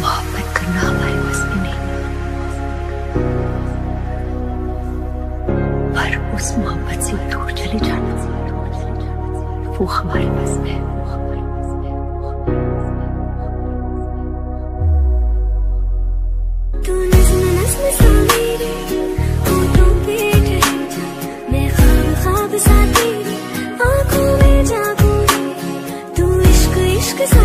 मोहब्बत करना हमारे बस में नहीं। पर उस मोहब्बत से दूर चले जाना। वो हमारे बस में आँखों में जा तू इश्क इश्क सा